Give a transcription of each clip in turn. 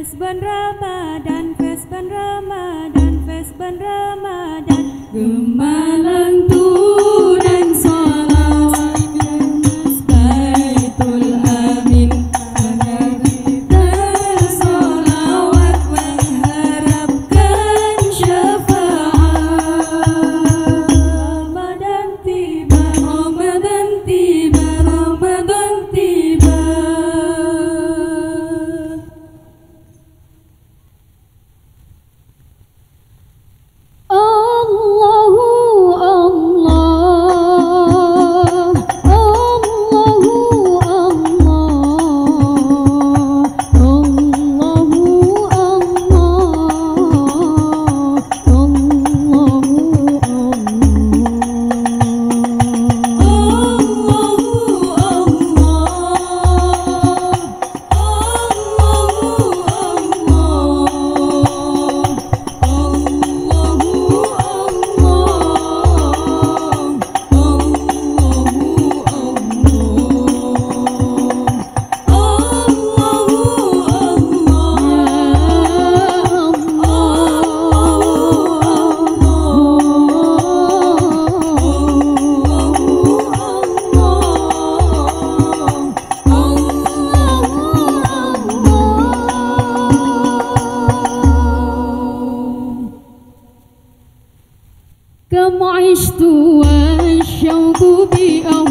Fesben Ramadan, Fesben Ramadan, Fesben Ramadan Gemalang tu. والشوق بأهوى حبيبي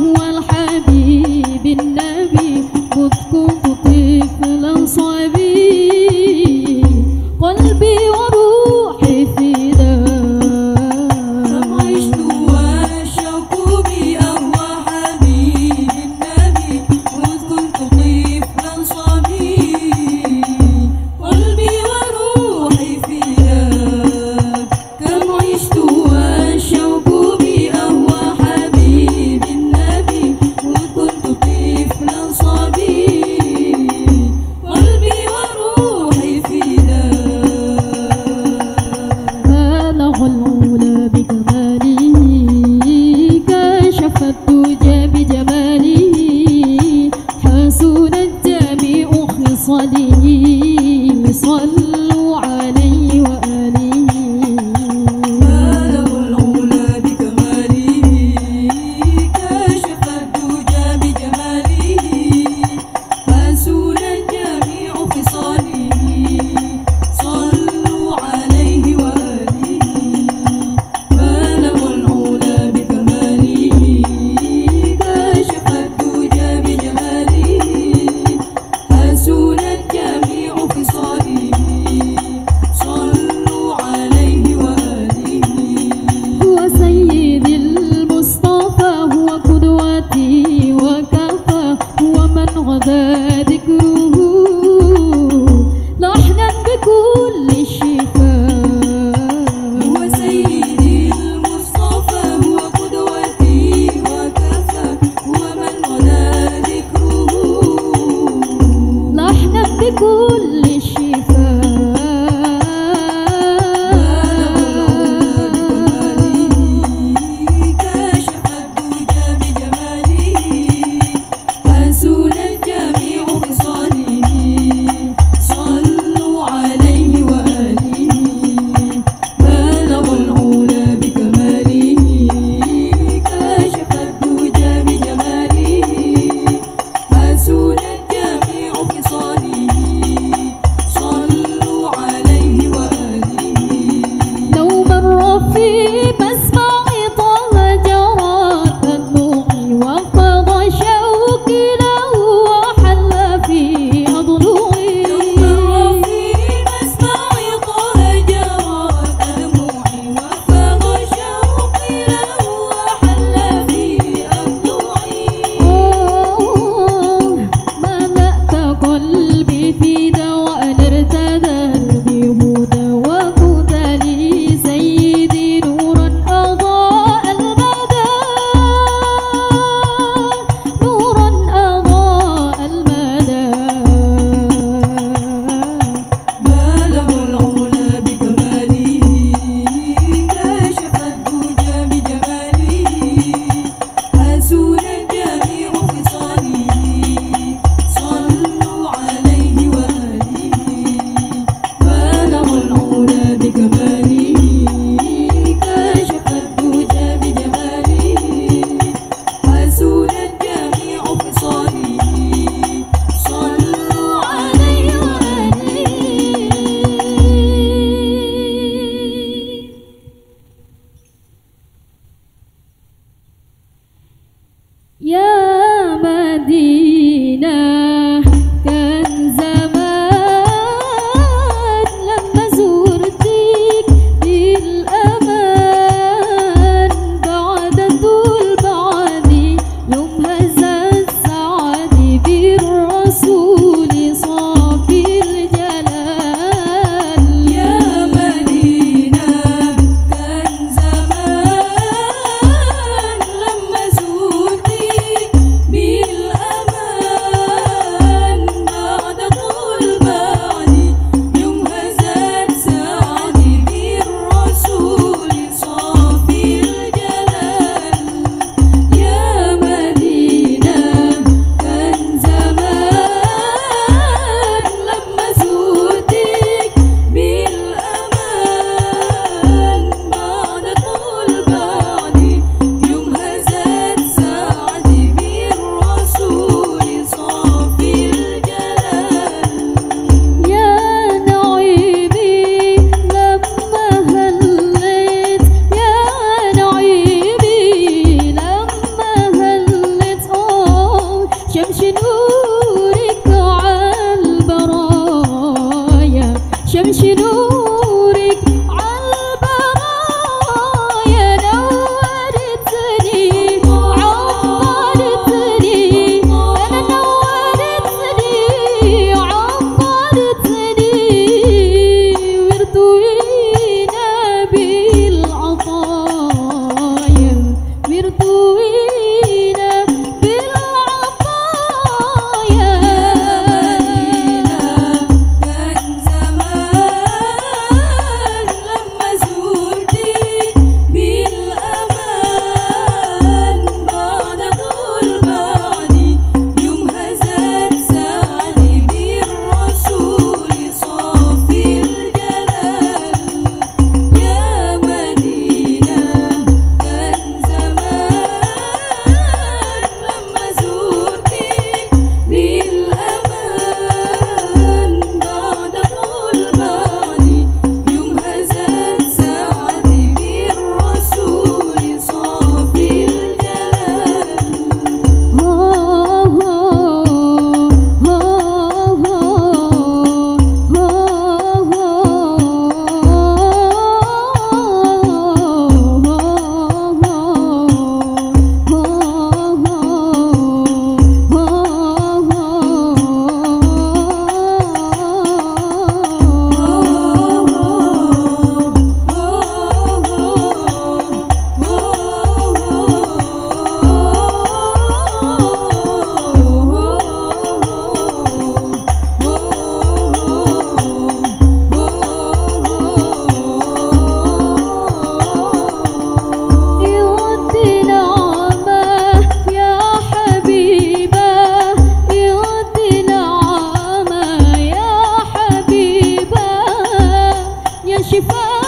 before